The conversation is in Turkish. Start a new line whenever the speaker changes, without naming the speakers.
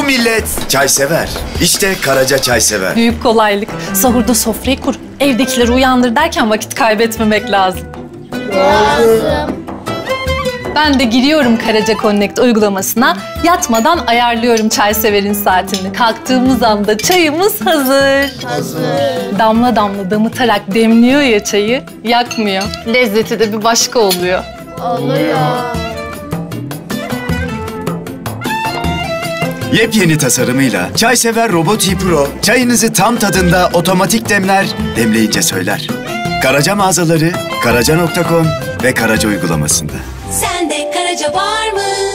Bu millet çay sever. İşte Karaca çay sever.
Büyük kolaylık. Sahurda sofrayı kur. Evdekileri uyandır derken vakit kaybetmemek lazım. Ben de giriyorum Karaca Connect uygulamasına. Yatmadan ayarlıyorum çay severin saatini. Kalktığımız anda çayımız hazır. Hazır. Damla damla damıtarak demliyor ya çayı. Yakmıyor. Lezzeti de bir başka oluyor.
Yepyeni tasarımıyla Çay Sever Robot E Pro çayınızı tam tadında otomatik demler, demleyince söyler. Karaca mağazaları, karaca.com ve Karaca uygulamasında.
Sende Karaca var mı?